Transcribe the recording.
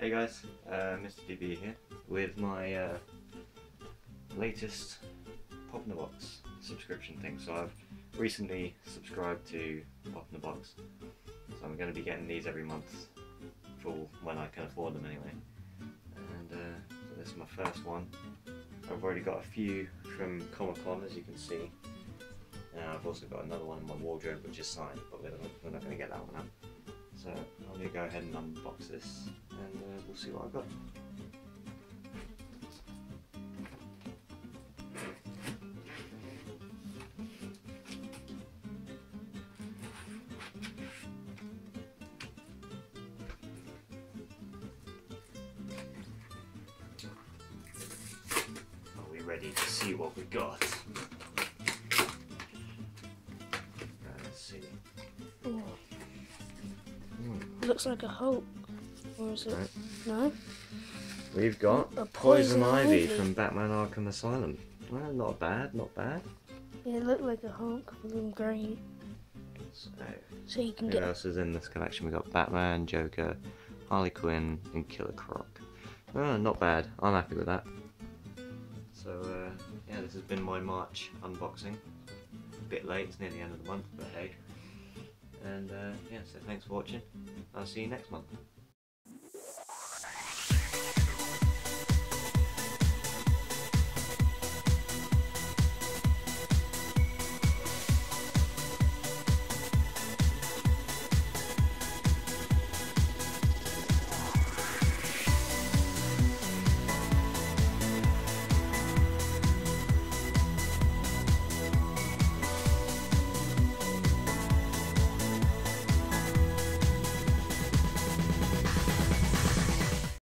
Hey guys, uh, Mr. DB here with my uh, latest Pop in the Box subscription thing. So I've recently subscribed to Pop in the Box, so I'm going to be getting these every month for when I can afford them anyway. And uh, so this is my first one. I've already got a few from Comic Con, as you can see. And I've also got another one in my wardrobe which is signed, but we're not, not going to get that one out. So I'm going to go ahead and unbox this uh, we'll see what I've got. Are we ready to see what we got? Let's see. Oh, Hmm. looks like a Hulk. Or is it? Right. No? We've got A Poison, Poison Ivy, Ivy. from Batman Arkham Asylum. Well, not bad, not bad. Yeah, it looked like a Hulk with them green. So, So you can who get. else is in this collection? We've got Batman, Joker, Harley Quinn, and Killer Croc. Oh, not bad. I'm happy with that. So, uh, yeah, this has been my March unboxing. A bit late, it's near the end of the month, but hey. And, uh, yeah, so thanks for watching. I'll see you next month.